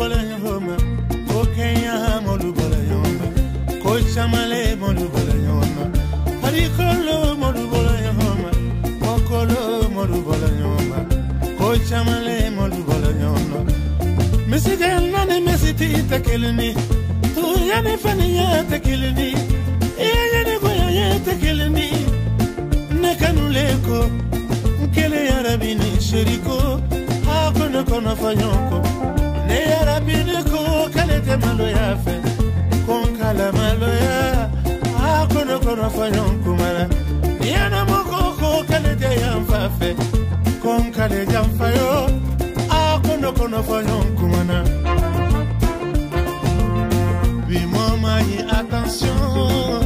bɔla ɲɔgɔn ma ko kɛɲa m'olu bɔla ɲɔgɔn ma ko camale m'olu bɔla ɲɔgɔn ma farikolo m'olu bɔla ɲɔgɔn ma m'olu bɔla ɲɔgɔn ma ko camale m'olu bɔla ɲɔgɔn ma misigɛnna ni misiti tɛ kelen ni tuya ni faniya tɛ kelen ni iya ni goya tɛ kelen ni ne kanule ko nkele yarabi ni seriko a ko fɔ ɲɔgɔn kumara yanamo ko ko k'ale tɛ yanfa fɛ ko n kale janfa yo a ko ne kɔnɔ fɔ ɲɔgɔn kumana bi mɔ attention